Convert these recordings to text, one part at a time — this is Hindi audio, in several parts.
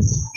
Yes.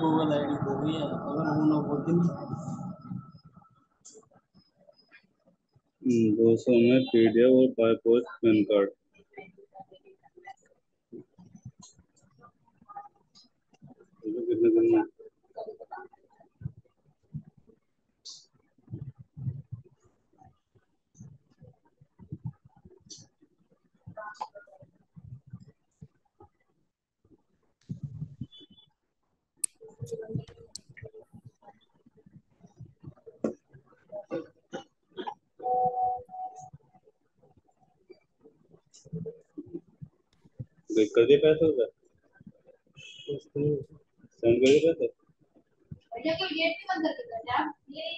गूगल आईडी गई है, अगर वो ना ना दो। सौ में पीडीएफ और बाय पोस्ट पैन कार्ड कितने दिन में कर दिए पैसे उधर सेंड कर दिए पैसे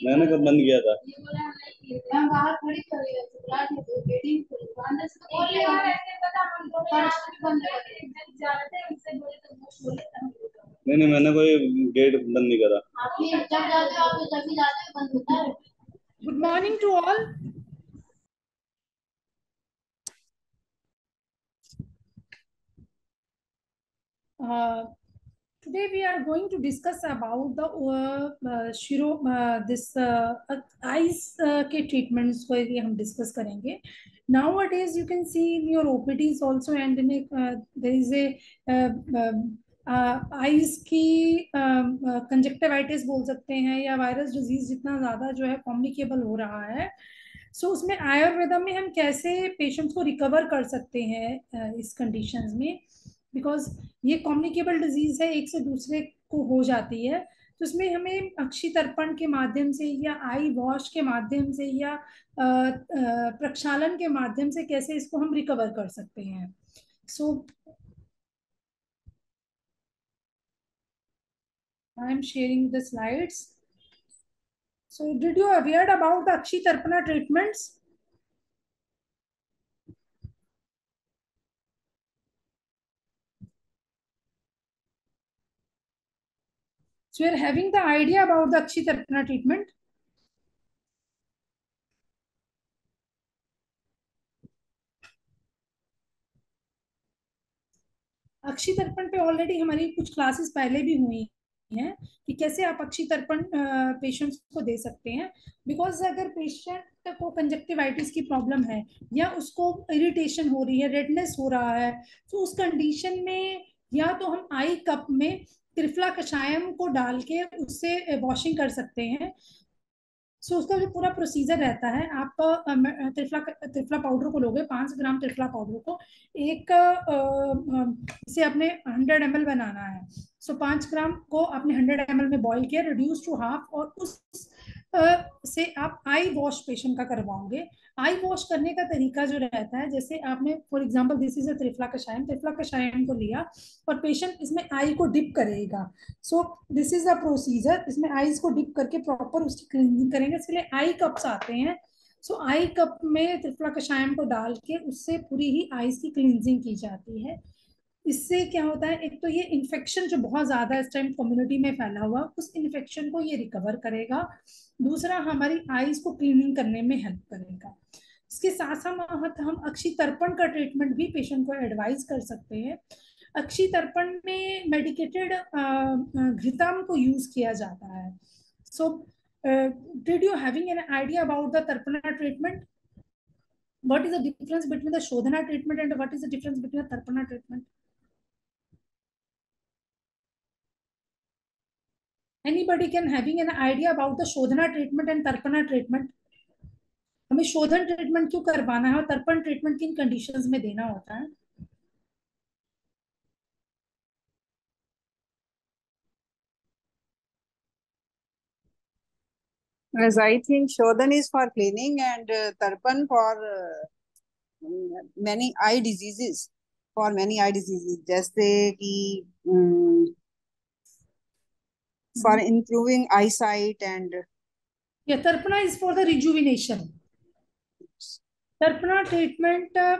मैंने कब बंद किया था? बाहर नहीं नहीं मैंने कोई गेट बंद नहीं करा। Good morning to all today we are going to discuss about the शिरो दिस आईज के ट्रीटमेंट्स को हम डिस्कस करेंगे। Now what is you can see in your OPDs also and there is a eyes की कंजक्टिवाइटिस बोल सकते हैं या वायरस डिज़ीज़ जितना ज़्यादा जो है कॉम्युनिकेबल हो रहा है। सो so, उसमें आयुर्वेदा में हम कैसे पेशेंट्स को रिकवर कर सकते हैं इस कंडीशंस में? बिकॉज़ ये कॉम्युनिकेबल डिज़ीज़ है एक से दूसरे को हो जाती है। तो इसमें हमें अक्षी तर्पण के माध्यम से या आई वॉश के माध्यम से या प्रक्षालन के माध्यम से कैसे इसको हम रिकवर कर सकते हैं। So I am sharing the slides so did you aware about the Akshi Tarpana treatments So, you're having the idea about the Akshi Tarpana treatment? Akshi Tarpan पे ऑलरेडी हमारी कुछ क्लासेस पहले भी हुई हैं कि कैसे आप अक्षी तर्पण पेशेंट्स को दे सकते हैं। बिकॉज़ अगर पेशेंट को कंजक्टिवाइटिस की प्रॉब्लम है या उसको इरिटेशन हो रही है रेडनेस हो रहा है तो उस कंडीशन में या तो हम आई कप में त्रिफला कषायम को डाल के उससे वॉशिंग कर सकते हैं। सो उसका जो पूरा प्रोसीजर रहता है, आप त्रिफला त्रिफला पाउडर को लोगे, पाँच ग्राम त्रिफला पाउडर को, एक इसे आपने हंड्रेड एम बनाना है। सो पाँच ग्राम को आपने हंड्रेड एम में बॉईल किया रिड्यूस टू हाफ़ और उस से आप आई वॉश पेशेंट का करवाओगे। आई वॉश करने का तरीका जो रहता है, जैसे आपने for example this is a Triphala Kashayam Triphala Kashayam को लिया और पेशेंट इसमें आई को डिप करेगा। So this is a procedure इसमें आईज को डिप करके प्रॉपर उसकी क्लीनिंग करेंगे, इसके लिए आई कप्स आते हैं। सो आई कप में त्रिफला कषायम को डाल के उससे पूरी ही आईज की क्लिनजिंग की जाती है। इससे क्या होता है, एक तो ये इन्फेक्शन जो बहुत ज़्यादा इस टाइम कम्युनिटी में फैला हुआ, उस इन्फेक्शन को ये रिकवर करेगा। दूसरा, हमारी आईज को क्लीनिंग करने में हेल्प करेगा। इसके साथ साथ हम अक्षी तर्पण का ट्रीटमेंट भी पेशेंट को एडवाइज कर सकते हैं। अक्षी तर्पण में मेडिकेटेड घृतम को यूज़ किया जाता है। So did you having an idea about the Tarpana treatment what is the difference between the shodhana treatment and what is the difference between the tarpana treatment? Anybody can having an idea about the shodhana treatment and tarpana treatment हमें शोधन ट्रीटमेंट क्यों करवाना है और तर्पण ट्रीटमेंट किन कंडीशंस में देना होता है As I think Shodhan is for cleaning and uh, Tarpan for uh, many eye diseases. For many eye diseases, जैसे कि um, for improving eyesight and yeah tarpana is for the rejuvenation tarpana treatment uh,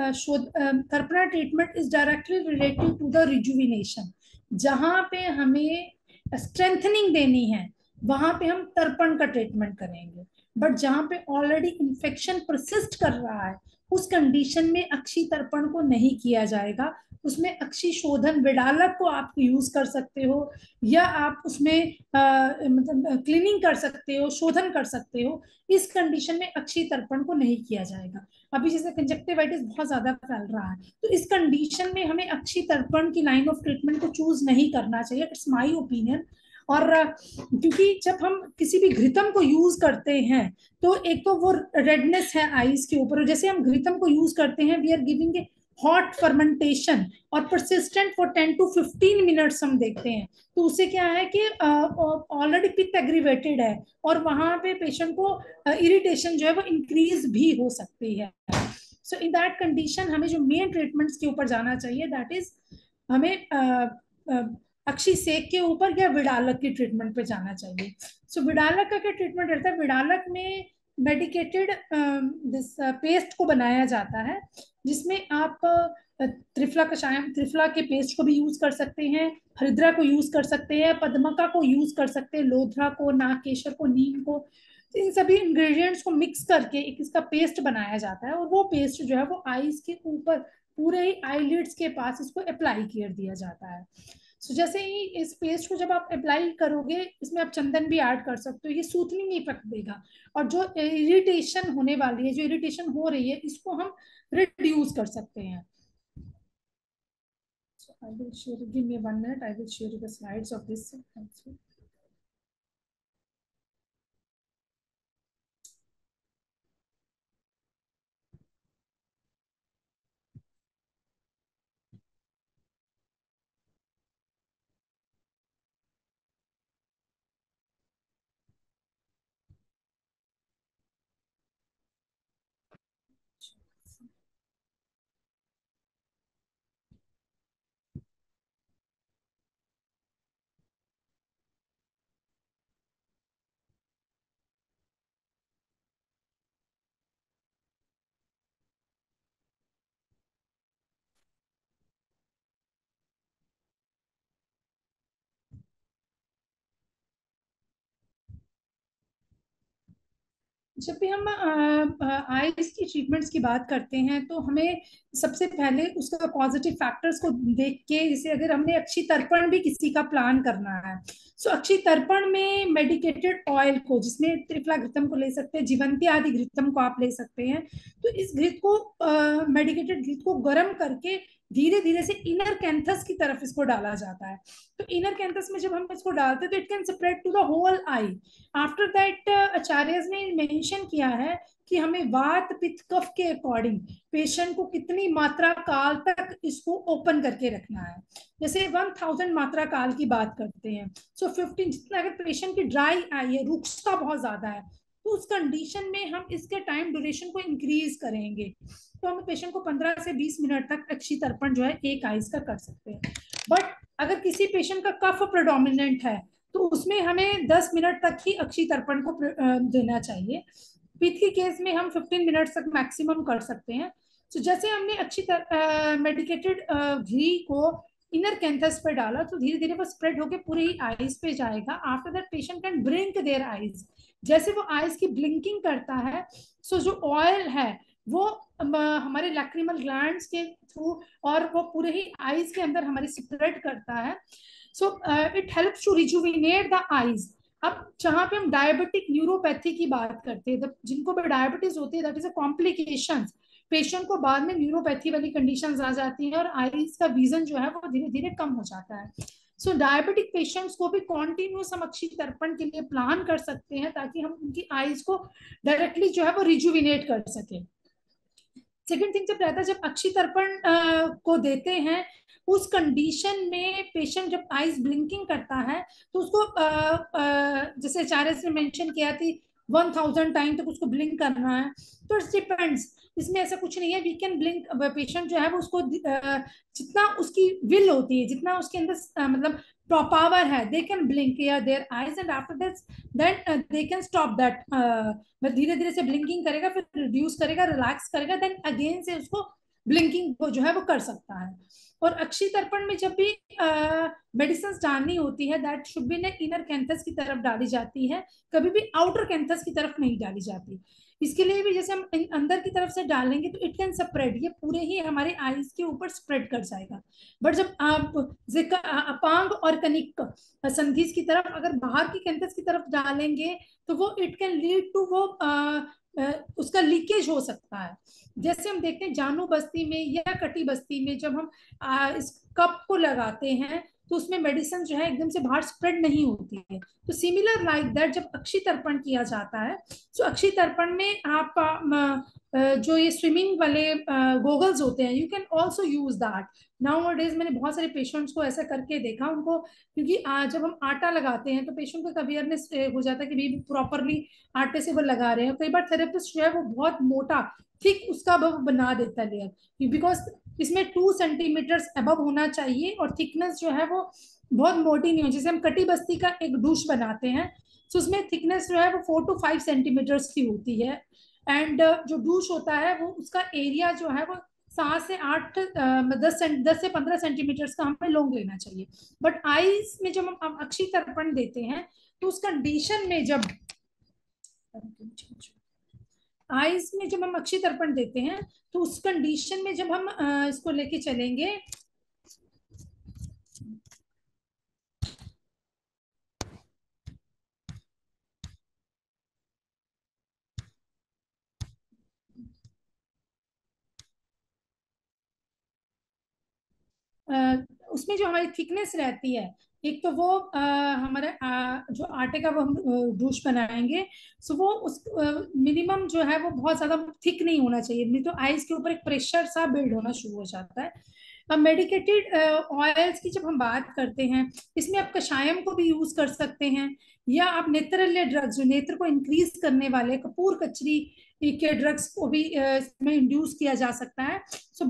uh, show, uh, tarpana treatment is directly related to the rejuvenation जहाँ पे हमें स्ट्रेंथनिंग देनी है वहाँ पे हम तर्पण का ट्रीटमेंट करेंगे बट जहाँ पे ऑलरेडी इन्फेक्शन परसिस्ट कर रहा है उस कंडीशन में अक्षी तर्पण को नहीं किया जाएगा उसमें अक्षी शोधन विडालक को आप यूज़ कर सकते हो, या आप उसमें मतलब क्लीनिंग कर सकते हो, शोधन कर सकते हो, इस कंडीशन में अक्षी तर्पण को नहीं किया जाएगा। अभी जैसे कंजक्टिवाइटिस बहुत ज़्यादा फैल रहा है तो इस कंडीशन में हमें अक्षी तर्पण की लाइन ऑफ़ ट्रीटमेंट को चूज़ नहीं करना चाहिए इट्स माई ओपिनियन और क्योंकि जब हम किसी भी घृतम को यूज़ करते हैं तो एक तो वो रेडनेस है आईज के ऊपर जैसे हम घृतम को यूज़ करते हैं we are giving a hot fermentation और persistent for ten to 15 minutes हम देखते हैं। तो उससे क्या है कि ऑलरेडी पित्त एग्रीवेटेड है और वहाँ पे पेशेंट को इरिटेशन जो है वो इंक्रीज भी हो सकती है। सो इन दैट कंडीशन हमें जो मेन ट्रीटमेंट्स के ऊपर जाना चाहिए दैट इज़ हमें अक्षी सेक के ऊपर या विडालक की ट्रीटमेंट पे जाना चाहिए। सो so, विडालक का क्या ट्रीटमेंट रहता है? विडालक में मेडिकेटेड दिस पेस्ट को बनाया जाता है, जिसमें आप त्रिफला कषायम, त्रिफला के पेस्ट को भी यूज़ कर सकते हैं, हरिद्रा को यूज़ कर सकते हैं, पद्मका को यूज़ कर सकते हैं, लोधरा को, नागकेशर को, नीम को तो इन सभी इंग्रेडिएंट्स को मिक्स करके एक इसका पेस्ट बनाया जाता है, और वो पेस्ट जो है वो आईज के ऊपर, पूरे ही आईलिड्स के पास इसको अप्लाई कर दिया जाता है। सो so, जैसे ही इस पेस्ट को जब आप अप्लाई करोगे इसमें आप चंदन भी ऐड कर सकते हो। ये सूथनिंग इफ़ेक्ट देगा। और जो इरिटेशन होने वाली है जो इरिटेशन हो रही है इसको हम रिड्यूस कर सकते हैं। So I will share, give me one minute, I will share you the slides of this. जब भी हम आईज की ट्रीटमेंट्स की बात करते हैं तो हमें सबसे पहले उसका पॉजिटिव फैक्टर्स को देख के जैसे अगर हमने अच्छी तर्पण भी किसी का प्लान करना है सो अच्छी तर्पण में मेडिकेटेड ऑयल को, जिसमें त्रिफला घृतम को ले सकते हैं, जीवंती आदि घृतम को आप ले सकते हैं तो इस घृत को मेडिकेटेड घृत को गर्म करके धीरे धीरे से इनर कैंथस की तरफ़ इसको डाला जाता है। तो इनर कैंथस में जब हम इसको डालते हैं तो it can spread to the whole eye after that आचार्य ने मेंशन किया है कि हमें वात पित्त कफ के अकॉर्डिंग पेशेंट को कितनी मात्रा काल तक इसको ओपन करके रखना है। जैसे वन थाउज़ेंड मात्रा काल की बात करते हैं। सो so फिफ्टीन जितना अगर पेशेंट की ड्राई आई है रुखता बहुत ज़्यादा है तो उस कंडीशन में हम इसके टाइम ड्यूरेशन को इंक्रीज करेंगे। तो हम पेशेंट को 15 से 20 मिनट तक अक्षी तर्पण जो है, एक आइज़ का कर सकते हैं। बट अगर किसी पेशेंट का कफ प्रोडोमिनेंट है तो उसमें हमें 10 मिनट तक ही अक्षी तर्पण को देना चाहिए। पित्त के केस में हम 15 मिनट तक मैक्सिमम कर सकते हैं। तो जैसे हमने अच्छी मेडिकेटेड घी को इनर कैंथस पे डाला तो धीरे धीरे वो स्प्रेड होके पूरे ही आईज पे जाएगा। After that patient can blink their eyes जैसे वो आईज की ब्लिंकिंग करता है सो जो ऑयल है, वो हमारे लैक्रिमल ग्लैंड्स के थ्रू और वो पूरे ही आईज के अंदर हमारी स्प्रेड करता है। So it help to rejuvenate the eyes अब जहाँ पे हम डायबिटिक न्यूरोपैथी की बात करते हैं जिनको भी डायबिटीज़ होती है that is a complication patient को बाद में न्यूरोपैथी वाली कंडीशन आ जाती है और आईज का विजन जो है वो धीरे धीरे कम हो जाता है। सो डायबिटिक पेशेंट्स को भी कॉन्टिन्यूस हम अच्छी तर्पण के लिए प्लान कर सकते हैं ताकि हम उनकी आईज को डायरेक्टली जो है वो रिजुविनेट कर सके। सेकेंड थिंग जब रहता है, जब अक्षी तर्पण को देते हैं, उस कंडीशन में पेशेंट जब आईज ब्लिंकिंग करता है तो उसको जैसे चार ने मेंशन किया थी वन थाउज़ेंड टाइम तक उसको ब्लिंक करना है। तो इट्स डिपेंड्स इसमें ऐसा कुछ नहीं है वी कैन ब्लिंक पेशेंट जो है वो उसको जितना उसकी विल होती है जितना उसके अंदर मतलब पावर है दे कैन ब्लिंक या their eyes and after that then they can stop that धीरे धीरे से ब्लिंकिंग करेगा फिर रिड्यूस करेगा रिलैक्स करेगा देन अगेन से उसको ब्लिंकिंग को जो है वो कर सकता है। और अक्षी तर्पण में जब भी मेडिसिन uh, डालनी होती है दैट शुड बी ने इनर कैंथस की तरफ़ डाली जाती है कभी भी आउटर कैंथस की तरफ़ नहीं डाली जाती। इसके लिए भी जैसे हम अंदर की तरफ़ से डालेंगे तो इट कैन स्प्रेड ये पूरे ही हमारे आईज के ऊपर स्प्रेड कर जाएगा। बट जब आप अपांग और कनिक संधीज की तरफ़ अगर बाहर की कैंथस की तरफ़ डालेंगे तो वो इट कैन लीड टू वो आ, उसका लीकेज हो सकता है। जैसे हम देखते हैं जानू बस्ती में या कटी बस्ती में जब हम आ, इस कप को लगाते हैं तो उसमें मेडिसिन जो है एकदम से बाहर स्प्रेड नहीं होती है। तो सिमिलर लाइक दैट जब अक्षी तर्पण किया जाता है तो अक्षी तर्पण में आप जो ये स्विमिंग वाले गोगल्स होते हैं you can also use that nowadays मैंने बहुत सारे पेशेंट्स को ऐसा करके देखा, उनको क्योंकि जब हम आटा लगाते हैं तो पेशेंट को अवेयरनेस हो जाता है कि भाई प्रॉपरली आटे से वो लगा रहे हैं। कई बार थेरेपिस्ट जो है वो बहुत मोटा थिक उसका अब बना देता है लेयर बिकॉज़ इसमें टू सेंटीमीटर अबव होना चाहिए और थिकनेस जो है वो बहुत मोटी नहीं हो जैसे हम कटी बस्ती का एक डूश बनाते हैं तो उसमें थिकनेस जो है वो फोर टू फाइव सेंटीमीटर्स की होती है। एंड जो डूश होता है वो उसका एरिया जो है वो सात से आठ दस दस से पंद्रह सेंटीमीटर्स का हमें लॉन्ग लेना चाहिए। बट आईज में जब हम अक्षी तर्पण देते हैं तो उस कंडीशन में जब आईज में जब हम अक्षी तर्पण देते हैं तो उस कंडीशन में जब हम इसको लेके चलेंगे उसमें जो हमारी थिकनेस रहती है एक तो वो आ, हमारे आ, जो आटे का वो हम जूस बनाएँगे सो वो उस मिनिमम जो है वो बहुत ज़्यादा थिक नहीं होना चाहिए नहीं तो आइस के ऊपर एक प्रेशर सा बिल्ड होना शुरू हो जाता है। अब मेडिकेटेड ऑयल्स की जब हम बात करते हैं इसमें आप कषायम को भी यूज़ कर सकते हैं या आप नेत्रल्य ड्रग्स जो नेत्र को इंक्रीज करने वाले कपूर कचरी के ड्रग्स को भी इसमें इंड्यूस किया जा सकता है। सो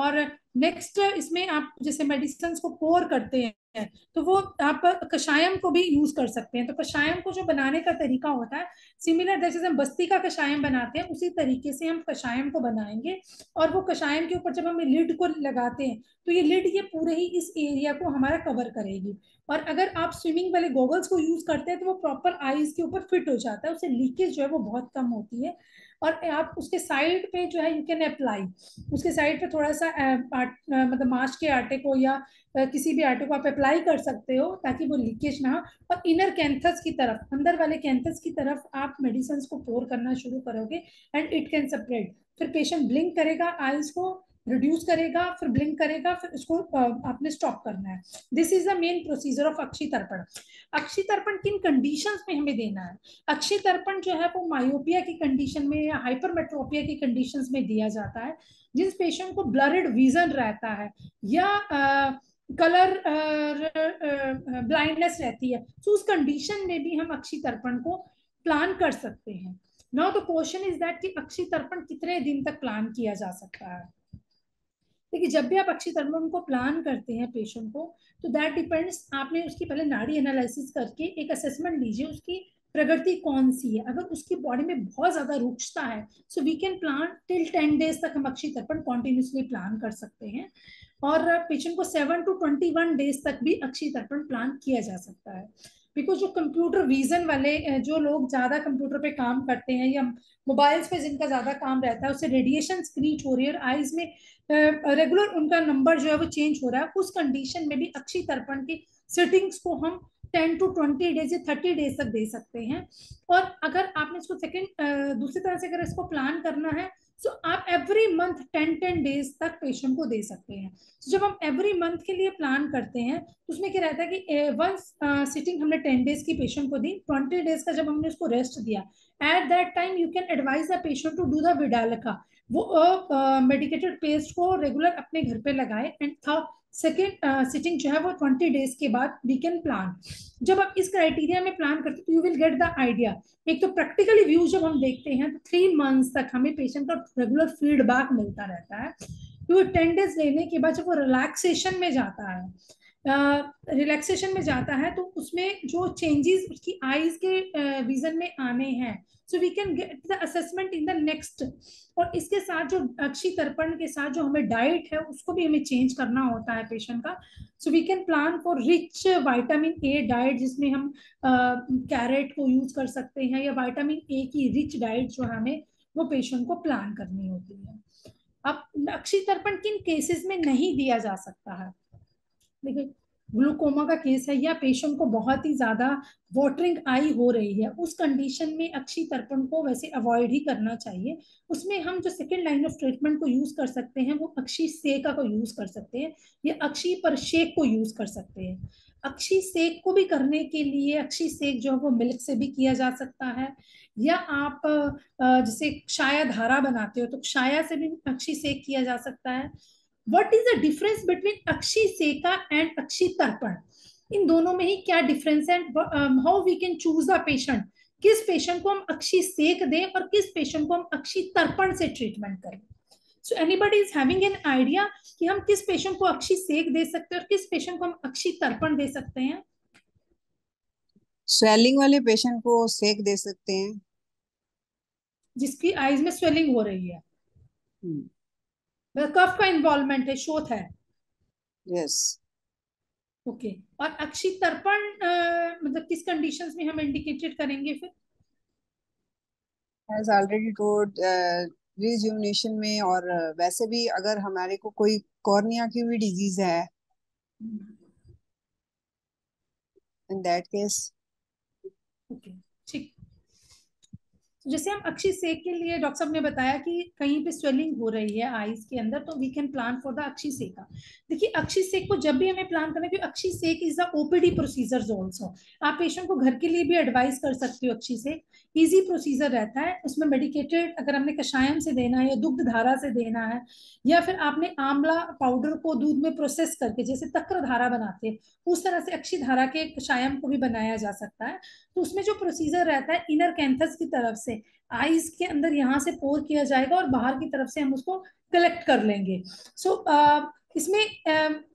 और नेक्स्ट इसमें आप जैसे मेडिसिन को पोर करते हैं तो वो आप कषायम को भी यूज़ कर सकते हैं। तो कषायम को जो बनाने का तरीका होता है सिमिलर जैसे हम बस्ती का कषायम बनाते हैं, उसी तरीके से हम कषायम को बनाएँगे और वो कषायम के ऊपर जब हम लिड को लगाते हैं तो ये लिड ये पूरे ही इस एरिया को हमारा कवर करेगी। और अगर आप स्विमिंग वाले गोगल्स को यूज़ करते हैं तो वो प्रॉपर आईज के ऊपर फिट हो जाता है, उससे लीकेज जो है वो बहुत कम होती है। और आप उसके साइड पे जो है यू कैन अप्लाई उसके साइड पे थोड़ा सा मतलब माश के आटे को या किसी भी आटे को आप अप्लाई कर सकते हो ताकि वो लीकेज ना हो। और इनर कैंथस की तरफ़, अंदर वाले कैंथस की तरफ़ आप मेडिसन्स को पोर करना शुरू करोगे एंड इट कैन सेपरेट फिर पेशेंट ब्लिंक करेगा आइज़ को रिड्यूस करेगा, फिर ब्लिंक करेगा, फिर उसको आपने स्टॉप करना है। This is the main procedure of akshi tarpana akshi tarpana किन कंडीशंस में हमें देना है? अक्षी तर्पण जो है, वो मायोपिया की कंडीशन में या हाइपरमेट्रोपिया की कंडीशंस में दिया जाता है, जिस पेशेंट को ब्लरिड विजन रहता है, या कलर ब्लाइंडनेस रहती है तो उस कंडीशन में भी हम अक्षी तर्पण को प्लान कर सकते हैं। Now the question is that कि अक्षी तर्पण कितने दिन तक प्लान किया जा सकता है? देखिए, जब भी आप अक्षी तर्पण को प्लान करते हैं पेशेंट को तो दैट डिपेंड्स आपने उसकी पहले नाड़ी एनालिसिस करके एक असेसमेंट लीजिए उसकी प्रगति कौन सी है। अगर उसकी बॉडी में बहुत ज़्यादा रुक्षता है so we can plan till ten days तक हम अक्षी तर्पण कॉन्टिन्यूसली प्लान कर सकते हैं। और पेशेंट को seven to twenty one days तक भी अक्षी तर्पण प्लान किया जा सकता है। बिकॉज़ जो कंप्यूटर विजन वाले जो लोग ज़्यादा कंप्यूटर पे काम करते हैं या मोबाइल्स पे जिनका ज़्यादा काम रहता है, उससे रेडिएशन स्क्रीच हो रही है और आईज में रेगुलर उनका नंबर जो है वो चेंज हो रहा है। उस कंडीशन में भी अच्छी तर्पण की सेटिंग्स को हम टेन टू ट्वेंटी डेज़ या थर्टी डेज़ तक दे सकते हैं। और अगर आपने इसको सेकेंड दूसरी तरह से अगर इसको प्लान करना है सो so, आप every month ten ten days तक पेशेंट को दे सकते हैं। So, जब हम एवरी मंथ के लिए प्लान करते हैं तो उसमें क्या रहता है कि वंस सिटिंग हमने टेन डेज़ की पेशेंट को दी ट्वेंटी डेज़ का जब हमने उसको रेस्ट दिया at that time you can advise the patient to do the vidalaka वो मेडिकेटेड uh, पेस्ट को रेगुलर अपने घर पे लगाए एंड सेकेंड सिटिंग जो है वो ट्वेंटी डेज़ के बाद वी कैन प्लान जब आप इस क्राइटेरिया में प्लान करते तो you will get the idea एक तो प्रैक्टिकली व्यू जब हम देखते हैं तो थ्री मंथ्स तक हमें पेशेंट का रेगुलर फीडबैक मिलता रहता है। तो टेन डेज़ लेने के बाद जब वो रिलैक्सेशन में जाता है रिलैक्सेशन में जाता है तो उसमें जो चेंजेस उसकी आईज के विजन में आने हैं। So we can get the assessment in the next और इसके साथ जो अक्षी तर्पण के साथ जो हमें डाइट है उसको भी हमें चेंज करना होता है पेशेंट का। So we can plan for rich vitamin A diet जिसमें हम कैरेट uh, को यूज़ कर सकते हैं या वाइटामिन ए की रिच डाइट जो हमें वो पेशेंट को प्लान करनी होती है। अब अक्षी तर्पण किन केसेस में नहीं दिया जा सकता है? देखिए, ग्लूकोमा का केस है, या पेशेंट को बहुत ही ज़्यादा वाटरिंग आई हो रही है, उस कंडीशन में अक्षी तर्पण को वैसे अवॉइड ही करना चाहिए। उसमें हम जो सेकेंड लाइन ऑफ़ ट्रीटमेंट को यूज़ कर सकते हैं, वो अक्षी सेका को यूज़ कर सकते हैं, या अक्षी पर शेक को यूज़ कर सकते हैं। अक्षी सेक को भी करने के लिए, अक्षी सेक जो है वो मिल्क से भी किया जा सकता है, या आप जैसे क्षाया धारा बनाते हो तो क्षाया से भी अक्षी सेक किया जा सकता है। What is the difference between akshi seka and akshi तर्पण इन दोनों में ही क्या डिफरेंस है? How we can choose the patient किस पेशेंट को हम अक्षी सेक दें और किस पेशेंट को हम अक्षी तर्पण से ट्रीटमेंट करें? So anybody is having an idea कि हम किस पेशेंट को अक्षी सेक दे सकते हैं और किस पेशेंट को हम अक्षी तर्पण दे सकते हैं? स्वेलिंग वाले पेशेंट को सेक दे सकते हैं। जिसकी आईज में स्वेलिंग हो रही है। कफ का इन्वॉल्वमेंट है शोथ है। यस ओके और अक्षी तर्पण मतलब किस कंडीशंस में हम इंडिकेटेड करेंगे फिर? एज ऑलरेडी टोल्ड रिज्यूमिनेशन में और वैसे भी अगर हमारे को कोई कॉर्निया की भी डिज़ीज़ है इन दैट केस ओके ठीक जैसे हम अक्षी सेक के लिए, डॉक्टर साहब ने बताया कि कहीं पे स्वेलिंग हो रही है आईज के अंदर तो we can plan for the akshi seka देखिए अक्षी सेक को जब भी हमें प्लान करना है akshi seka is the OPD procedure also आप पेशेंट को घर के लिए भी एडवाइस कर सकते हो अक्षी सेक इजी प्रोसीजर रहता है। उसमें मेडिकेटेड अगर हमने कषायम से देना है या दुग्ध धारा से देना है, या फिर आपने आंवला पाउडर को दूध में प्रोसेस करके, जैसे तक्र धारा बनाते हैं, उस तरह से अक्षी धारा के कषायम को भी बनाया जा सकता है। तो उसमें जो प्रोसीजर रहता है इनर कैंथस की तरफ़ से आईज के अंदर यहाँ से पोर किया जाएगा और बाहर की तरफ़ से हम उसको कलेक्ट कर लेंगे। सो so, इसमें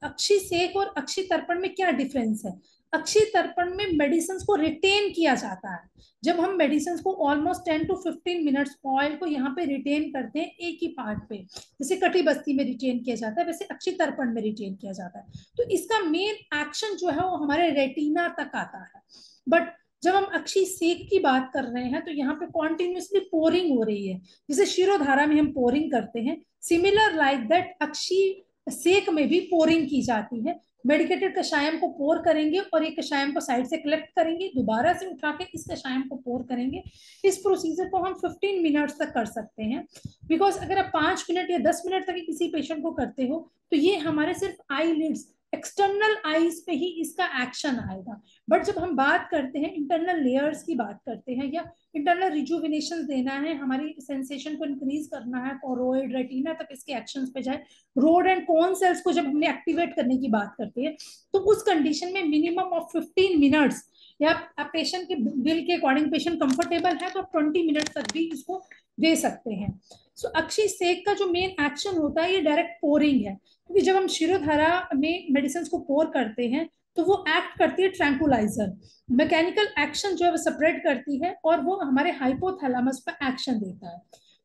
अक्षी सेक और अक्षी तर्पण में क्या डिफरेंस है? अक्षी तर्पण में मेडिसिन को रिटेन किया जाता है। जब हम मेडिसिन को almost ten to fifteen minutes oil को यहाँ पे रिटेन करते हैं एक ही पार्ट पे जैसे कटी बस्ती में रिटेन किया जाता है वैसे अक्षी तर्पण में रिटेन किया जाता है। तो इसका मेन एक्शन जो है वो हमारे रेटिना तक आता है। बट जब हम अक्षी सेक की बात कर रहे हैं तो यहाँ पे कॉन्टिन्यूसली पोरिंग हो रही है। जैसे शिरोधारा में हम पोरिंग करते हैं similar like that akshi seka में भी पोरिंग की जाती है। मेडिकेटेड कषायम को पोर करेंगे और एक कषायम को साइड से कलेक्ट करेंगे, दोबारा से उठा के इस कषायम को पोर करेंगे। इस प्रोसीजर को हम 15 मिनट्स तक कर सकते हैं। बिकॉज़ अगर आप पाँच मिनट या दस मिनट तक किसी पेशेंट को करते हो तो ये हमारे सिर्फ़ आई लिड्स एक्सटर्नल आईज पे ही इसका एक्शन आएगा। बट जब हम बात करते हैं इंटरनल लेयर्स की बात करते हैं, या इंटरनल रिजुविनेशन देना है, हमारी सेंसेशन को इंक्रीज करना है कोरोइड रेटिना तक इसके एक्शन पे जाए रोड एंड कॉन सेल्स को जब हमने एक्टिवेट करने की बात करते हैं तो उस कंडीशन में मिनिमम ऑफ़ फिफ्टीन मिनट्स या आप पेशेंट के बिल के अकॉर्डिंग पेशेंट कंफर्टेबल है तो आप ट्वेंटी मिनट तक भी इसको दे सकते हैं। सो so, अक्षी सेक का जो मेन एक्शन होता है ये डायरेक्ट पोरिंग है। क्योंकि जब हम शिरोधारा में मेडिसिन को पोर करते हैं तो वो एक्ट करती है ट्रैंकुलाइजर मैकेनिकल एक्शन जो है वो सेपरेट करती है और वो हमारे हाइपोथैलेमस पर एक्शन देता है।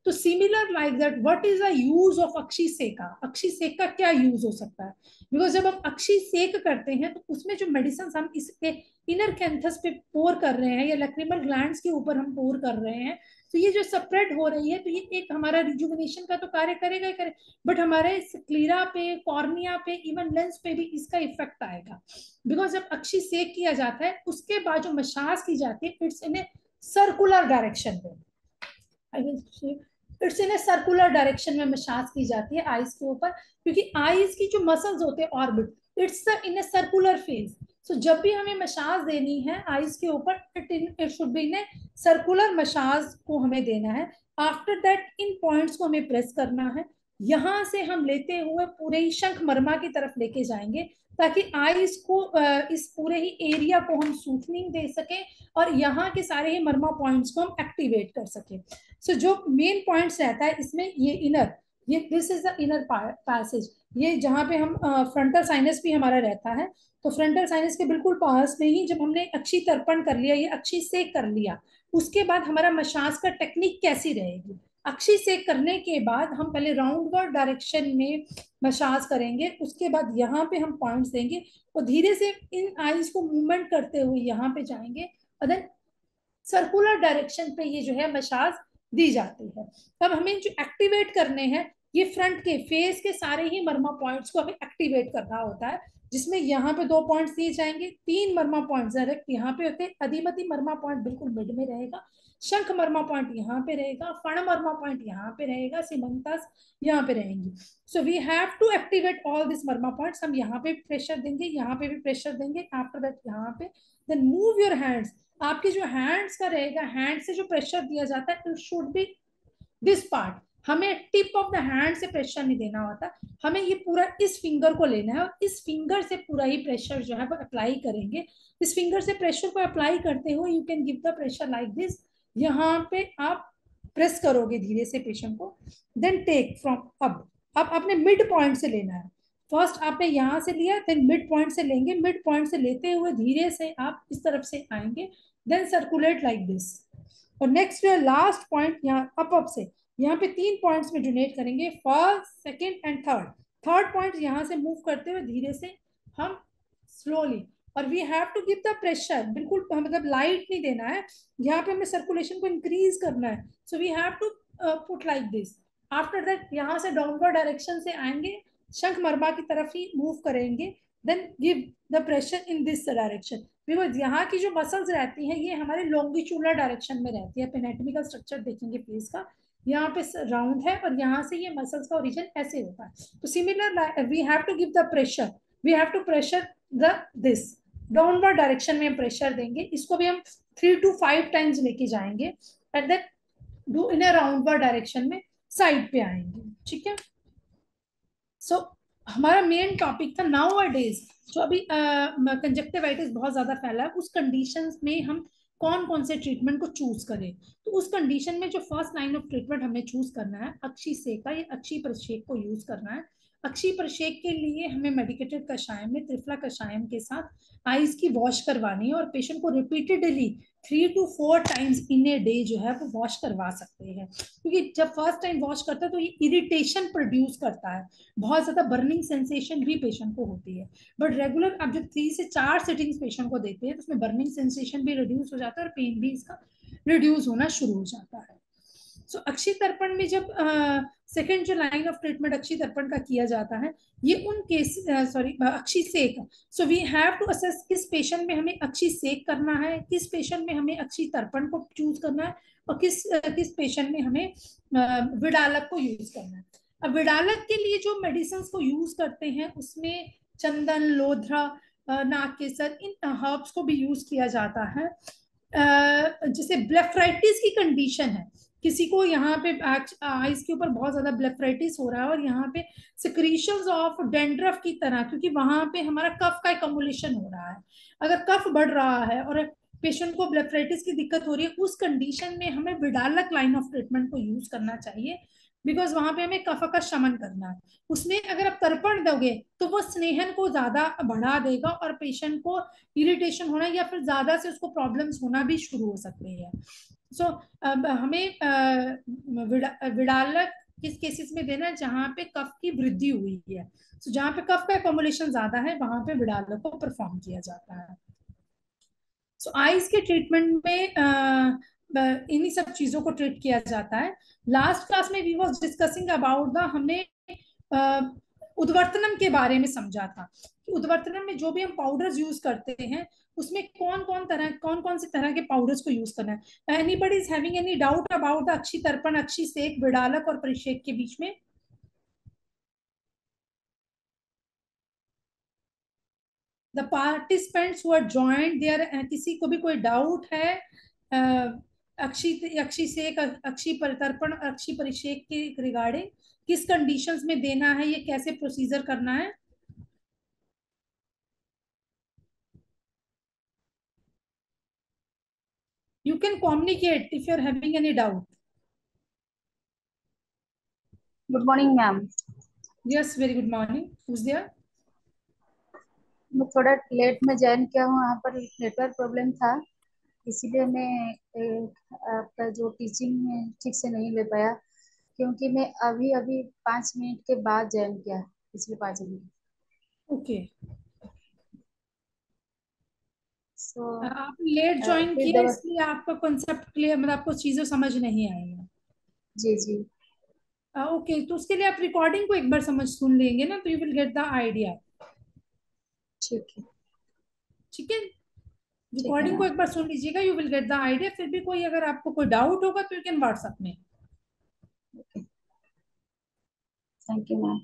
तो similar like that what is the use of akshi seka akshi seka का क्या यूज़ हो सकता है? बिकॉज़ जब हम अक्षी सेक करते हैं तो उसमें जो मेडिसिन हम इसके इनर कैंथस पे पोर कर रहे हैं, या लक्रीमल ग्लैंड्स के ऊपर हम पोर कर रहे हैं तो ये जो सेपरेट हो रही है तो ये एक हमारा रिजुविनेशन का तो कार्य करेगा ही करे बट हमारे क्लीरा पे कॉर्निया पे इवन लेंस पे भी इसका इफ़ेक्ट आएगा। बिकॉज़ जब अक्षी सेक किया जाता है, उसके बाद जो मशाज की जाती है it's in a circular direction पे। It's in a circular direction में मसाज की जाती है आईज के ऊपर, क्योंकि आईज की जो मसल्स होते हैं orbit it's in a circular phase so जब भी हमें मसाज देनी है आईज के ऊपर it it should be in circular massage को हमें देना है. आफ्टर दैट इन पॉइंट्स को हमें प्रेस करना है. यहाँ से हम लेते हुए पूरे ही शंख मरमा की तरफ़ लेके जाएँगे. ताकि आईज को इस पूरे ही एरिया को हम सूथनिंग दे सके और यहाँ के सारे ही मरमा पॉइंट्स को हम एक्टिवेट कर सके। सो so, जो मेन पॉइंट्स रहता है इसमें ये इनर ये this is the inner passage ये जहाँ पे हम फ्रंटल साइनस भी हमारा रहता है तो फ्रंटल साइनस के बिल्कुल पास में ही जब हमने अच्छी तर्पण कर लिया ये अच्छी से कर लिया उसके बाद हमारा मसाज का टेक्निक कैसी रहेगी? अक्षी से करने के बाद हम पहले राउंडवर्ड डायरेक्शन में मसाज करेंगे, उसके बाद यहाँ पे हम पॉइंट्स देंगे और धीरे से इन आईज को मूवमेंट करते हुए यहाँ पे जाएँगे और देन सर्कुलर डायरेक्शन पे ये जो है मसाज दी जाती है। तब हमें जो एक्टिवेट करने हैं, ये फ्रंट के फेस के सारे ही मर्मा पॉइंट्स को हमें एक्टिवेट करना होता है। जिसमें यहाँ पे दो पॉइंट्स दिए जाएँगे, तीन मर्मा पॉइंट डायरेक्ट यहाँ पे होते अधिमति मर्मा पॉइंट बिल्कुल मिड में रहेगा, शंख मर्मा पॉइंट यहाँ पे रहेगा, फण मर्मा पॉइंट यहाँ पे रहेगा, सीमंतास यहाँ पे रहेंगी। So we have to activate all this marma points हम यहाँ पे प्रेशर देंगे, यहाँ पे भी प्रेशर देंगे आफ्टर दैट यहाँ पे देन मूव योर हैंड्स आपके जो हैंड्स का रहेगा हैंड से जो प्रेशर दिया जाता है it should be this part हमें टिप ऑफ़ द हैंड से प्रेशर नहीं देना होता। हमें ये पूरा इस फिंगर को लेना है और इस फिंगर से पूरा ही प्रेशर जो है वो अप्लाई करेंगे। इस फिंगर से प्रेशर को अप्लाई करते हुए you can give the pressure like this यहाँ पे आप प्रेस करोगे धीरे से पेशेंट को। देन टेक फ्रॉम अब अब आपने मिड पॉइंट से लेना है। फ़र्स्ट आपने यहाँ से लिया देन मिड पॉइंट से लेंगे। मिड पॉइंट से लेते हुए धीरे से आप इस तरफ़ से आएँगे। देन सर्कुलेट लाइक दिस और नेक्स्ट जो है लास्ट पॉइंट यहाँ अप अप से। यहाँ पे तीन पॉइंट्स में डोनेट करेंगे। First second and third third point यहाँ से मूव करते हुए धीरे से हम स्लोली और we have to give the pressure बिल्कुल मतलब लाइट नहीं देना है। यहाँ पे हमें सर्कुलेशन को इंक्रीज करना है। So we have to put like this after that यहाँ से डाउनवर्ड डायरेक्शन से आएँगे। शंख मरबा की तरफ़ ही मूव करेंगे। Then give the pressure in this direction because यहाँ की जो मसल्स रहती हैं, ये हमारे लॉन्गिचुलर डायरेक्शन में रहती है। पेनेटमिकल स्ट्रक्चर देखेंगे फेस का। यहाँ पे राउंड है और यहाँ से ये मसल्स का ओरिजिन ऐसे होता है। तो similar we have to give the pressure we have to pressure the this downward direction में हम प्रेशर देंगे। इसको भी हम थ्री टू फाइव टाइम्स लेके जाएँगे at that do in a roundward direction में साइड पे आएँगे। ठीक है? सो so, हमारा मेन टॉपिक था नाउ अ डेज़ जो अभी कंजक्टिवाइटिस uh, बहुत ज़्यादा फैला है उस कंडीशन में हम कौन कौन से ट्रीटमेंट को चूज़ करें। तो उस कंडीशन में जो फ़र्स्ट लाइन ऑफ़ ट्रीटमेंट हमें चूज़ करना है, अक्षी सेका या अक्षी प्रक्षेप को यूज़ करना है अक्षी प्रशेक के लिए हमें मेडिकेटेड कषायम में, त्रिफला कषायम के साथ आईज की वॉश करवानी है और पेशेंट को repeatedly three to four times in a day जो है वो वॉश करवा सकते हैं। क्योंकि जब फ़र्स्ट टाइम वॉश करता है तो ये इरिटेशन प्रोड्यूस करता है। बहुत ज़्यादा बर्निंग सेंसेशन भी पेशेंट को होती है। बट रेगुलर आप जब थ्री से चार सेटिंग्स पेशेंट को देते हैं तो उसमें बर्निंग सेंसेशन भी रिड्यूस हो जाता है और पेन भी इसका रिड्यूस होना शुरू हो जाता है। सो so, अक्षी तर्पण में जब सेकेंड जो लाइन ऑफ़ ट्रीटमेंट अक्षी तर्पण का किया जाता है ये उन case sorry akshi seka so we have to assess किस पेशेंट में हमें अक्षी सेक करना है किस पेशेंट में हमें अक्षी तर्पण को चूज़ करना है और किस किस पेशेंट में हमें विडालक को यूज़ करना है। अब विडालक के लिए जो मेडिसिन को यूज़ करते हैं उसमें चंदन लोधरा नाक केसर इन हर्ब्स को भी यूज़ किया जाता है। जैसे ब्लेफ्राइटिस की कंडीशन है किसी को यहाँ पे आइज़ के ऊपर बहुत ज़्यादा ब्लेफ्राइटिस हो रहा है और यहाँ पे सिक्रीशन ऑफ़ डेंड्रफ की तरह, क्योंकि वहाँ पे हमारा कफ का एकमुलेशन हो रहा है। अगर कफ बढ़ रहा है और पेशेंट को ब्लेफ्राइटिस की दिक्कत हो रही है, उस कंडीशन में हमें विडालक लाइन ऑफ़ ट्रीटमेंट को यूज़ करना चाहिए। बिकॉज़ वहाँ पे हमें कफ का शमन करना है। उसमें अगर आप तर्पण दोगे तो वो स्नेहन को ज़्यादा बढ़ा देगा और पेशेंट को इरिटेशन होना या फिर ज़्यादा से उसको प्रॉब्लम्स होना भी शुरू हो सकती है। सो so, हमें विडालक किस केसेस में देना है जहाँ पे कफ की वृद्धि हुई है। सो so, जहाँ पे कफ का एकोमोलेशन ज़्यादा है वहाँ पे विडालक को परफॉर्म किया जाता है। सो so, आइज़ के ट्रीटमेंट में इन्हीं सब चीज़ों को ट्रीट किया जाता है। लास्ट क्लास में we was discussing about the हमने उद्वर्तनम के बारे में समझा था उद्वर्तनम में जो भी हम पाउडर्स यूज़ करते हैं, उसमें कौन कौन तरह कौन कौन से तरह के पाउडर्स को यूज़ करना है। Anybody is having any doubt about akshi tarpana akshi seka, vidalaka और परिषेक के बीच में? The participants who are joint there किसी को भी कोई डाउट है? अक्षी अक्षी सेक अक्षी परितर्पण अक्षी परिषेक के रिगार्डिंग किस कंडीशंस में देना है ये कैसे प्रोसीजर करना है? You can communicate if you're having any doubt. Good morning ma'am yes very good morning who's there? मैं थोड़ा लेट में ज्वाइन किया हूँ वहाँ पर नेटवर्क प्रॉब्लम था। इसीलिए मैं आपका जो टीचिंग है ठीक से नहीं ले पाया क्योंकि मैं अभी अभी पाँच मिनट के बाद ज्वाइन किया पिछले पाँच मिनट ओके सो आप लेट ज्वाइन किया इसलिए आपका कॉन्सेप्ट क्लियर मतलब आपको चीज़ें समझ नहीं आई है। जी जी। ओके तो उसके लिए आप रिकॉर्डिंग को एक बार समझ सुन लेंगे ना तो you will get the idea ठीक है। ठीक है? रिकॉर्डिंग को एक बार सुन लीजिएगा you will get the idea फिर भी कोई अगर आपको कोई डाउट होगा तो यू कैन व्हाट्सएप में thank you ma'am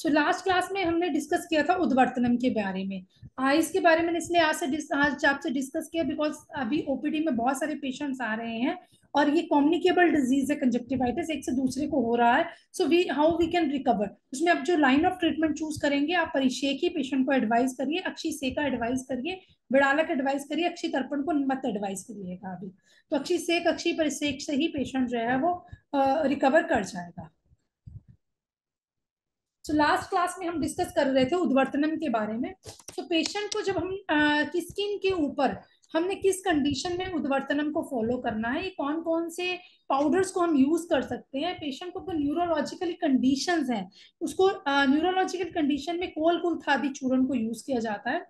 so last class में हमने डिस्कस किया था उद्वर्तनम के बारे में। आइस के बारे में इसलिए आज से आज आपसे डिस्कस किया बिकॉज़ अभी ओपीडी में बहुत सारे पेशेंट्स आ रहे हैं और ये कॉम्युनिकेबल डिज़ीज़ है कंजक्टिवाइटिस एक से दूसरे को हो रहा है। So we how we can recover उसमें आप जो लाइन ऑफ़ ट्रीटमेंट चूज़ करेंगे, आप परिशेक ही पेशेंट को एडवाइस करिए, अक्षी से का एडवाइस करिए बिड़ालक एडवाइस करिए, अक्षी तर्पण को मत एडवाइस करिएगा अभी। तो अक्षी सेक अक्षी परिसेक से ही पेशेंट जो है वो रिकवर कर जाएगा। सो लास्ट क्लास में हम डिस्कस कर रहे थे उद्वर्तनम के बारे में। तो पेशेंट को जब हम की स्किन के ऊपर हमने किस कंडीशन में उद्वर्तनम को फॉलो करना है, ये कौन कौन से पाउडर्स को हम यूज़ कर सकते हैं? पेशेंट को न्यूरोलॉजिकल कंडीशंस हैं। उसको न्यूरोलॉजिकल कंडीशन में कोल कुलथादी चूर्ण को यूज़ किया जाता है?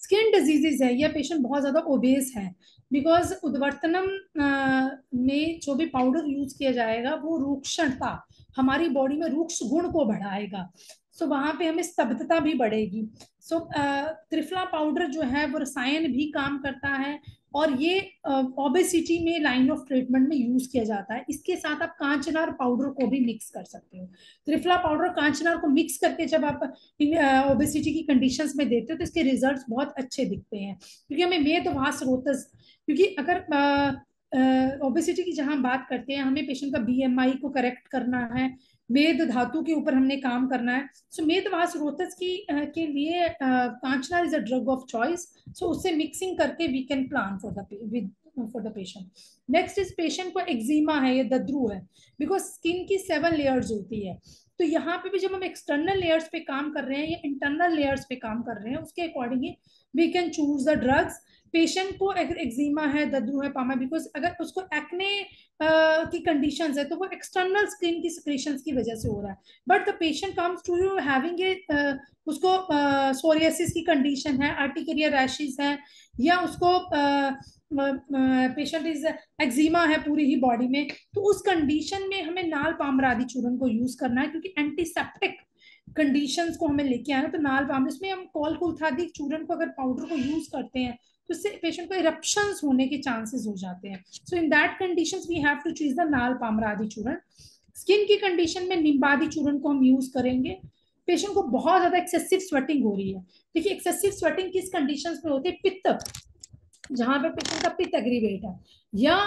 स्किन डिजीजेज है, या पेशेंट बहुत ज़्यादा ओबेस है। बिकॉज़ उद्वर्तनम में जो भी पाउडर यूज़ किया जाएगा, वो रूक्षणता हमारी बॉडी में रूक्ष गुण को बढ़ाएगा। सो so, वहाँ पे हमें स्तब्धता भी बढ़ेगी। सो so, त्रिफला पाउडर जो है वो रसायन भी काम करता है और ये ओबेसिटी में लाइन ऑफ़ ट्रीटमेंट में यूज़ किया जाता है। इसके साथ आप कांचनार पाउडर को भी मिक्स कर सकते हो। त्रिफला पाउडर कांचनार को मिक्स करके जब आप ओबेसिटी की कंडीशंस में देते हो तो इसके रिजल्ट्स बहुत अच्छे दिखते हैं। क्योंकि हमें मेद वास रोतस क्योंकि अगर ओबेसिटी की जहाँ बात करते हैं हमें पेशेंट का बीएमआई को करेक्ट करना है मेद धातु के ऊपर हमने काम करना है। सो so, मेदवास रोतस की uh, के लिए kanchana is a drug of choice so उससे मिक्सिंग करके we can plan for the with for the patient next is patient को एक्जिमा है या दद्रू है बिकॉज़ स्किन की सेवन लेयर्स होती है। तो यहाँ पे भी जब हम एक्सटर्नल लेयर्स पे काम कर रहे हैं या इंटरनल लेयर्स पे काम कर रहे हैं उसके accordingly we can choose the drugs patient को अगर एक्जिमा है दद्रू है, पामा बिकॉज़ अगर उसको एक्ने की कंडीशंस है तो वो एक्सटर्नल स्किन की सिक्रेशंस की वजह से हो रहा है। But the patient comes to you having a उसको सोरियासिस की कंडीशन है आर्टिकेरिया रैशेस है, या उसको पेशेंट इज़ एक्जिमा है पूरी ही बॉडी में तो उस कंडीशन में हमें नाल पामरादी चूर्ण को यूज़ करना है, क्योंकि एंटीसेप्टिक कंडीशंस को हमें लेके आना तो नाल पाम, इसमें हम कॉल कुलथादी चूरन को अगर पाउडर को यूज़ करते हैं तो इससे पेशेंट को इरप्शन होने के चांसेस हो जाते हैं। So in that condition we have to choose the nalpamaradi churna. Skin की कंडीशन में निम्बादी चूर्ण को हम यूज़ करेंगे। पेशेंट को बहुत ज़्यादा एक्सेसिव स्वेटिंग हो रही है। देखिए एक्सेसिव स्वेटिंग किस कंडीशन में होती है? पित्त। जहाँ पे पित्त का पित्त एग्रीवेट है। या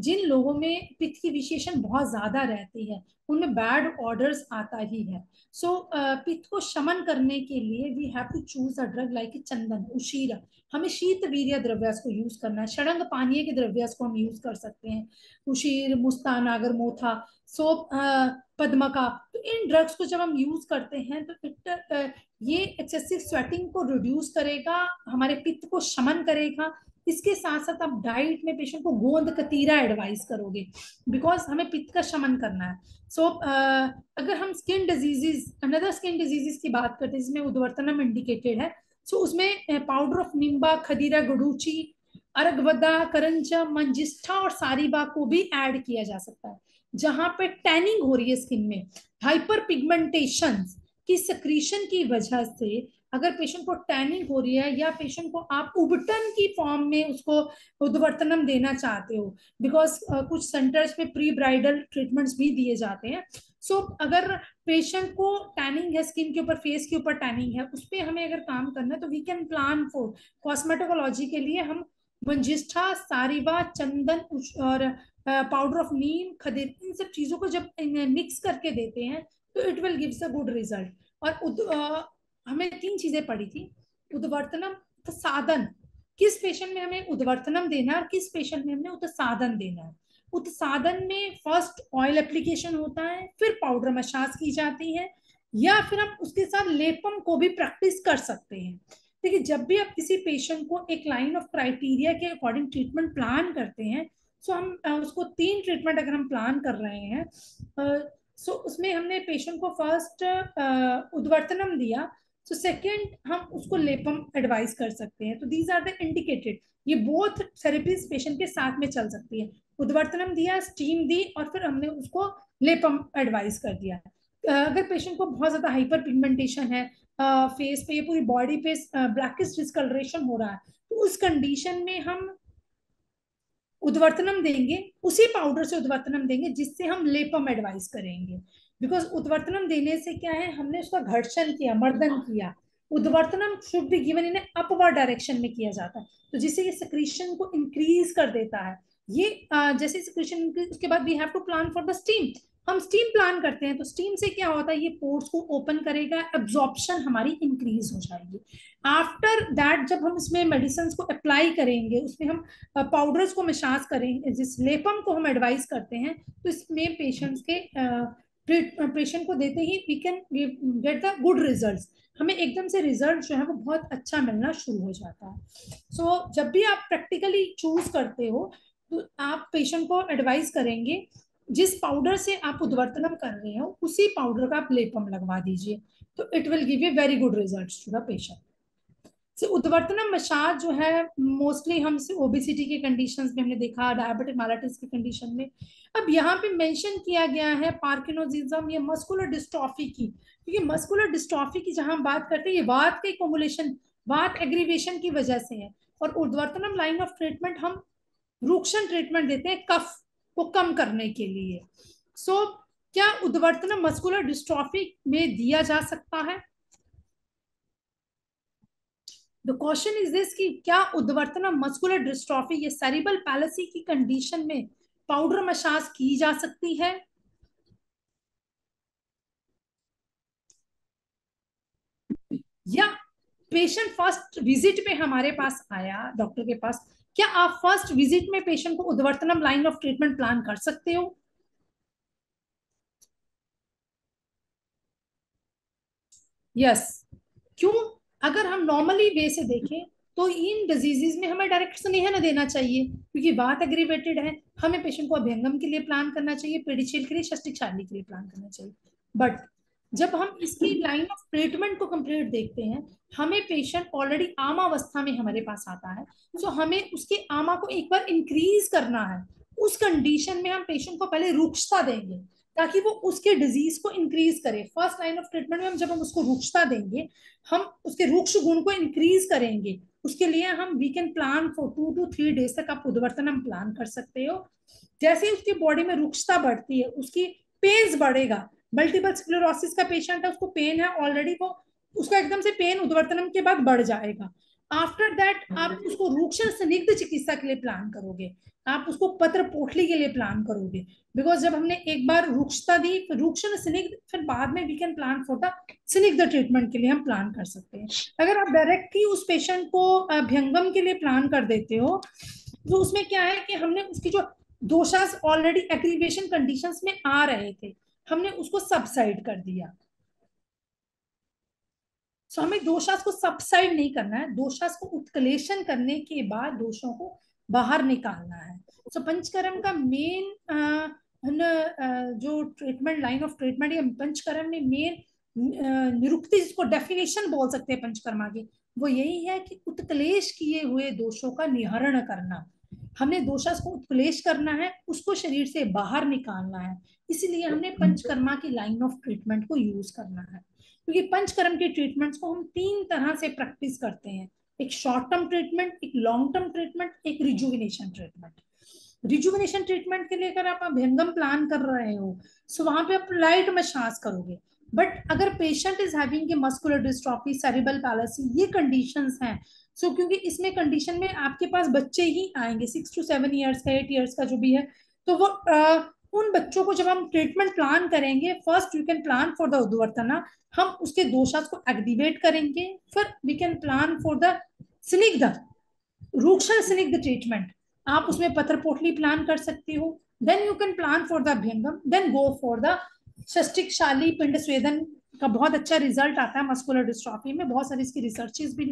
जिन लोगों में पित्त की विशेषण बहुत ज़्यादा रहती है उनमें बैड ऑर्डर्स आता ही है। सो so, पित्त को शमन करने के लिए we have to choose a drug like chandan ushira. हमें शीत वीर्य द्रव्यास को यूज़ करना है षडंग पानीय के द्रव्यास को हम यूज़ कर सकते हैं। उशीर मुस्तान आगर मोथा सो पद्मका तो इन ड्रग्स को जब हम यूज़ करते हैं तो इट ये एक्सेसिव स्वेटिंग को रिड्यूस करेगा हमारे पित्त को शमन करेगा। इसके साथ साथ आप डाइट में पेशेंट को गोंद कतीरा एडवाइस करोगे बिकॉज़ हमें पित्त का शमन करना है। सो so, uh, अगर हम skin diseases another skin diseases की बात करते हैं जिसमें उद्वर्तनम इंडिकेटेड है सो so, उसमें पाउडर ऑफ़ निम्बा खदीरा गुडूची अरगवदा करंजा मंजिष्ठा और सारीबा को भी ऐड किया जा सकता है। जहाँ पे टैनिंग हो रही है स्किन में हाइपर पिगमेंटेशन की सक्रीशन की वजह से अगर पेशेंट को टैनिंग हो रही है या पेशेंट को आप उबटन की फॉर्म में उसको उद्वर्तनम देना चाहते हो बिकॉज़ uh, कुछ सेंटर्स में प्री ब्राइडल ट्रीटमेंट्स भी दिए जाते हैं। सो so, अगर पेशेंट को टैनिंग है स्किन के ऊपर फेस के ऊपर टैनिंग है उस पर हमें अगर काम करना है तो we can plan for cosmetology के लिए हम मंजिष्ठा सारिवा चंदन और पाउडर ऑफ़ नीम खदीर इन सब चीज़ों को जब मिक्स करके देते हैं तो it will gives a good result और उद, आ, हमें तीन चीज़ें पड़ी थी उद्वर्तनम साधन किस पेशेंट में हमें उद्वर्तनम देना है और किस पेशेंट में हमें उत्साधन देना है? उत्साधन में फ़र्स्ट ऑयल एप्लीकेशन होता है फिर पाउडर मसाज की जाती है या फिर हम उसके साथ लेपम को भी प्रैक्टिस कर सकते हैं। देखिए जब भी आप किसी पेशेंट को एक लाइन ऑफ़ क्राइटेरिया के अकॉर्डिंग ट्रीटमेंट प्लान करते हैं सो हम उसको तीन ट्रीटमेंट अगर हम प्लान कर रहे हैं सो उसमें हमने पेशेंट को फ़र्स्ट उद्वर्तनम दिया। सो सेकेंड हम उसको लेपम एडवाइस कर सकते हैं। तो दीज आर द इंडिकेटेड ये बोथ थेरेपीज पेशेंट के साथ में चल सकती है। उद्वर्तनम दिया स्टीम दी और फिर हमने उसको लेपम एडवाइस कर दिया। अगर पेशेंट को बहुत ज़्यादा हाइपर पिगमेंटेशन है फेस पे पूरी बॉडी पे ब्लैकिश डिस्कलरेशन हो रहा है तो उस कंडीशन में हम उद्वर्तनम देंगे, उसी पाउडर से उद्वर्तनम देंगे, जिससे हम लेपम एडवाइस करेंगे। बिकॉज़ उद्वर्तनम देने से क्या है? हमने उसका घर्षण किया, मर्दन किया। उद्वर्तनम शुड भी गिवन इन अपवर्ड डायरेक्शन में किया जाता है। तो जिससे ये सिक्रीशन को इंक्रीज कर देता है। ये जैसे सिक्रीशन उसके बाद we have to plan for the steam हम स्टीम प्लान करते हैं तो स्टीम से क्या होता है ये पोर्ट्स को ओपन करेगा एब्जॉर्प्शन हमारी इंक्रीज हो जाएगी। आफ्टर दैट जब हम इसमें मेडिसिन को अप्लाई करेंगे उसमें हम पाउडर्स को मसाज करेंगे जिस लेपम को हम एडवाइस करते हैं तो इसमें पेशेंट्स के पेशेंट को देते ही we can get the good result हमें एकदम से रिज़ल्ट जो है वो बहुत अच्छा मिलना शुरू हो जाता है। सो so, जब भी आप प्रैक्टिकली चूज़ करते हो तो आप पेशेंट को एडवाइस करेंगे जिस पाउडर से आप उद्वर्तनम कर रहे हो, उसी पाउडर का आप लेपम लगवा दीजिए तो it will give you very good result to the patient से उद्वर्तनम मसाज जो है मोस्टली हम ओबिसिटी के कंडीशन में हमने देखा डायबिटिक मालाइटिस के कंडीशन में। अब यहाँ पे मेंशन किया गया है पार्किनोजिज्म या मस्कुलर डिस्ट्रॉफी की। क्योंकि मस्कुलर डिस्ट्रॉफी की जहाँ हम बात करते हैं, ये वात के कोमुलेशन वात एग्रीवेशन की वजह से है। और उद्वर्तनम लाइन ऑफ़ ट्रीटमेंट हम रूक्षण ट्रीटमेंट देते हैं, कफ को कम करने के लिए। सो so, क्या उद्वर्तन मस्कुलर डिस्ट्रॉफी में दिया जा सकता है? द क्वेश्चन इज़ दिस कि क्या उद्वर्तन मस्कुलर डिस्ट्रॉफी ये सेरिबल पैलेसी की कंडीशन में पाउडर मसाज की जा सकती है? या पेशेंट फ़र्स्ट विज़िट पे हमारे पास आया डॉक्टर के पास क्या आप फ़र्स्ट विज़िट में पेशेंट को उद्वर्तनम लाइन ऑफ़ ट्रीटमेंट प्लान कर सकते हो? Yes yes. क्यों? अगर हम नॉर्मली वे से देखें तो इन डिजीजेज में हमें डायरेक्ट स्नेह न देना चाहिए, क्योंकि बात एग्रीवेटेड है। हमें पेशेंट को अभ्यंगम के लिए प्लान करना चाहिए पेडिचिल के लिए शस्टिक शादी के लिए प्लान करना चाहिए। बट जब हम इसकी लाइन ऑफ़ ट्रीटमेंट को कंप्लीट देखते हैं, हमें पेशेंट ऑलरेडी आमा अवस्था में हमारे पास आता है सो so हमें उसके आमा को एक बार इंक्रीज करना है। उस कंडीशन में हम पेशेंट को पहले रुक्षता देंगे, ताकि वो उसके डिज़ीज़ को इंक्रीज करे। फ़र्स्ट लाइन ऑफ़ ट्रीटमेंट में हम जब हम उसको रुक्षता देंगे, हम उसके रुक्ष गुण को इंक्रीज करेंगे। उसके लिए हम we can plan for two two three days तक आप उद्वर्तन हम प्लान कर सकते हो। जैसे ही उसकी बॉडी में रुक्षता बढ़ती है, उसकी पेन्स बढ़ेगा मल्टीपल स्क्लेरोसिस का पेशेंट है उसको पेन है ऑलरेडी वो उसका एकदम से पेन उद्वर्तनम के बाद बढ़ जाएगा। आफ्टर दैट आप उसको रूक्षण स्निग्ध चिकित्सा के लिए प्लान करोगे। आप उसको पत्र पोटली के लिए प्लान करोगे। बिकॉज़ जब हमने एक बार रुक्षता दी फिर रूक्षण स्निग्ध फिर बाद में we can plan for the स्निग्ध ट्रीटमेंट के लिए हम प्लान कर सकते हैं। अगर आप डायरेक्टली उस पेशेंट को अभ्यंगम के लिए प्लान कर देते हो तो उसमें क्या है कि हमने उसकी जो दोषास ऑलरेडी एग्रीवेशन कंडीशंस में आ रहे थे। हमने उसको सबसाइड कर दिया। सो हमें दोषास को सबसाइड नहीं करना है। दोषास को उत्कलेशन करने के बाद दोषों को बाहर निकालना है। सो so, पंचकर्म का मेन जो ट्रीटमेंट लाइन ऑफ़ ट्रीटमेंट या पंचकर्म में मेन निरुक्ति जिसको डेफिनेशन बोल सकते हैं पंचकर्मा की वो यही है कि उत्कलेश किए हुए दोषों का निहरण करना। हमने दोषास को उत्कलेश करना है उसको शरीर से बाहर निकालना है। इसीलिए हमने पंचकर्मा की लाइन ऑफ़ ट्रीटमेंट को यूज़ करना है। क्योंकि पंचकर्म के ट्रीटमेंट्स को हम तीन तरह से प्रैक्टिस करते हैं। एक शॉर्ट टर्म ट्रीटमेंट एक लॉन्ग टर्म ट्रीटमेंट एक रिजुविनेशन ट्रीटमेंट रिजुविनेशन ट्रीटमेंट के लिए अगर आप अभ्यंगम प्लान कर रहे हो सो वहाँ पे आप लाइट मसाज करोगे। बट अगर patient is having muscular dystrophy cerebral palsy ये कंडीशंस हैं सो so, क्योंकि इसमें कंडीशन में आपके पास बच्चे ही आएँगे सिक्स टू सेवन ईयर्स का एट ईयर्स का जो भी है तो वो आ, उन बच्चों को जब हम ट्रीटमेंट प्लान करेंगे first you can plan for the उद्वर्तना हम उसके दोषास को एक्टिवेट करेंगे फिर we can plan for the स्निग्ध रूक्षण स्निग्ध ट्रीटमेंट आप उसमें पत्र पोटली प्लान कर सकते हो then you can plan for the abhyangam then go for the षष्टिकशाली पिंड स्वेदन का बहुत अच्छा रिज़ल्ट आता है मस्कुलर डिस्ट्रॉफी में बहुत सारी इसकी रिसर्चेज भी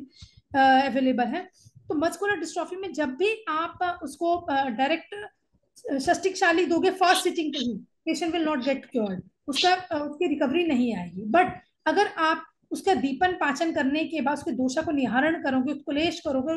अवेलेबल है। तो मस्कुलर डिस्ट्रॉफी में जब भी आप उसको डायरेक्ट षष्टिकशाली दोगे फास्ट सिटिंग पे ही patient will not get cured उसका उसकी रिकवरी नहीं आएगी। बट अगर आप उसका दीपन पाचन करने के बाद, उसके दोषा को निहारण करोगे क्लेश करोगे